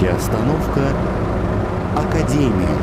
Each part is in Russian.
Следующая остановка – Академия.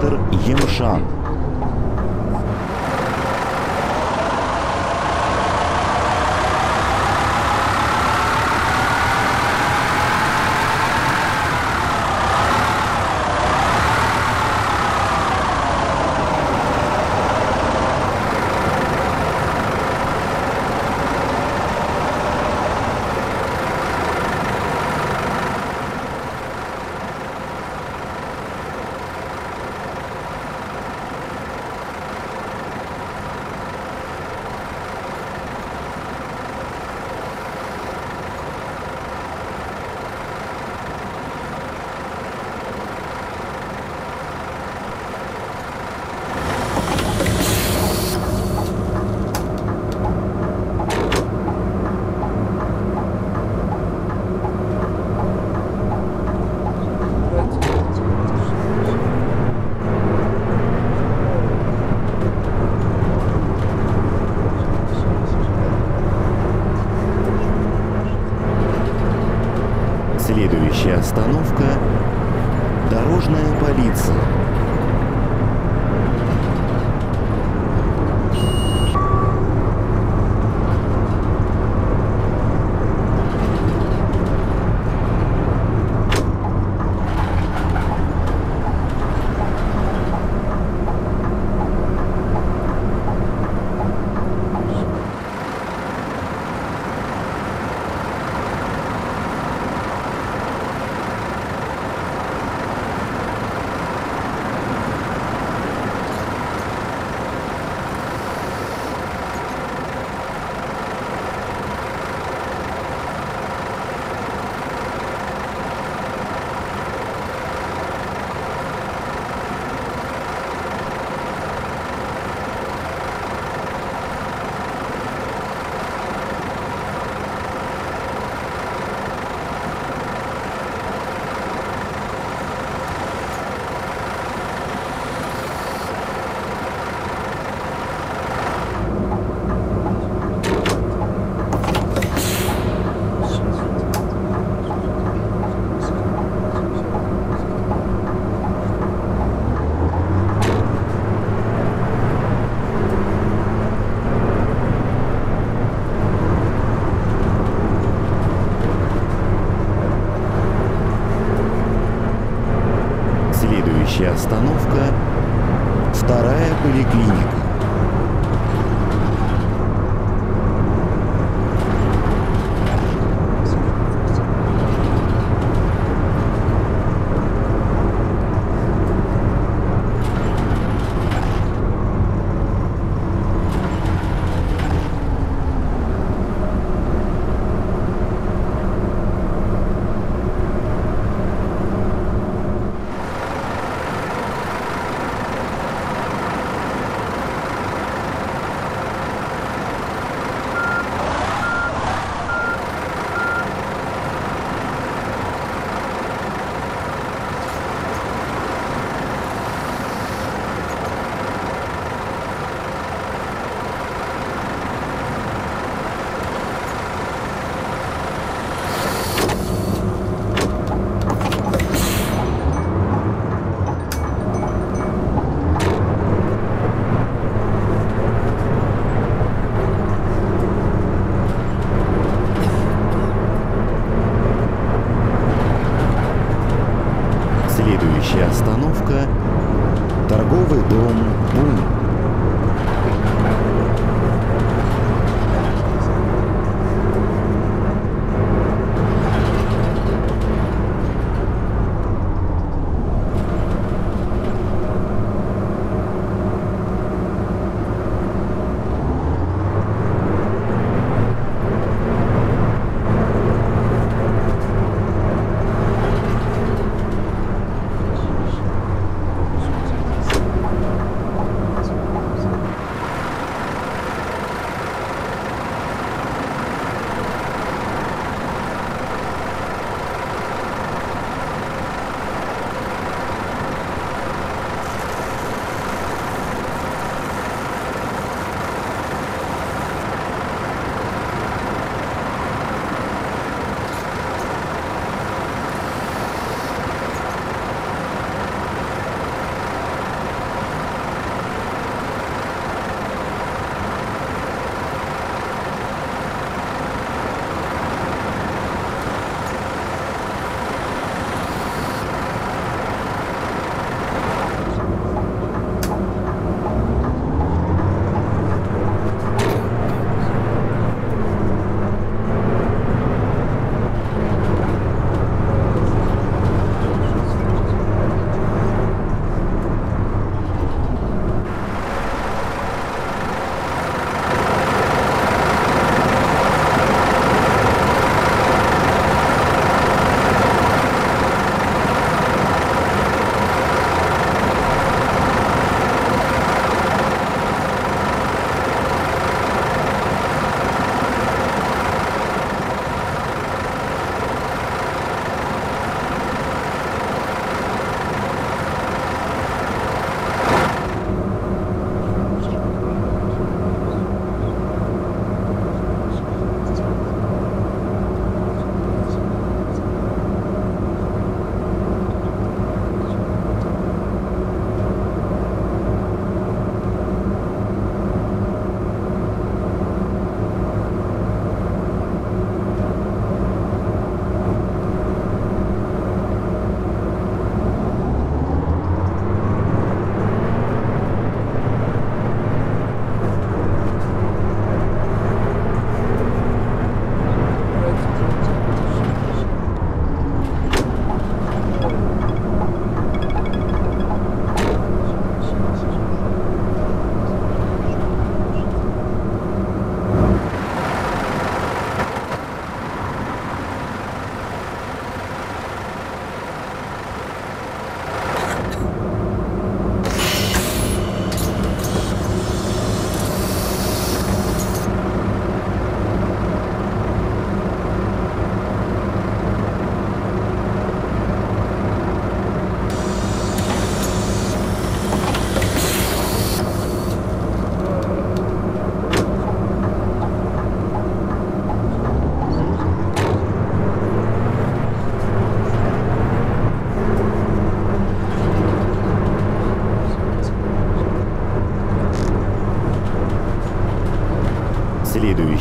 Центр Емшан.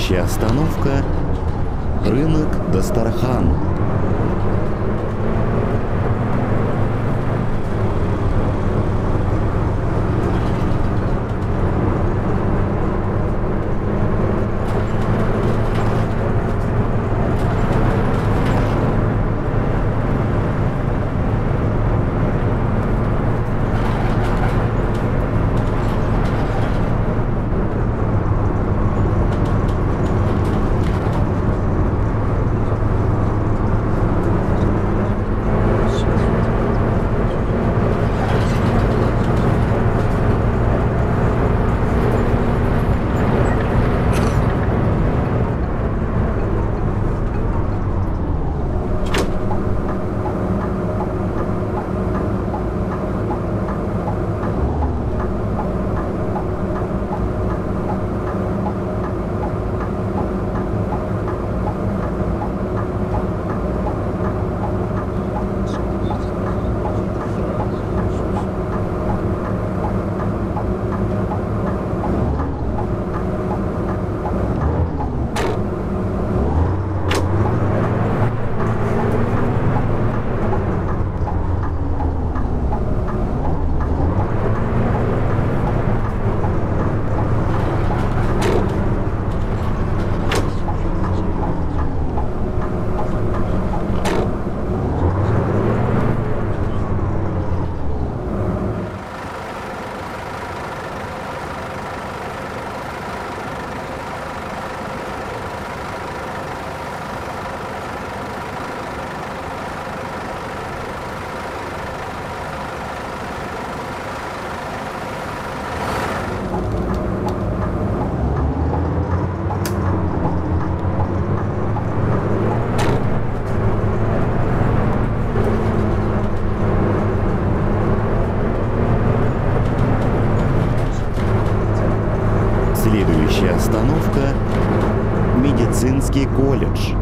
Следующая остановка – рынок Дастархан. Следующая остановка – медицинский колледж.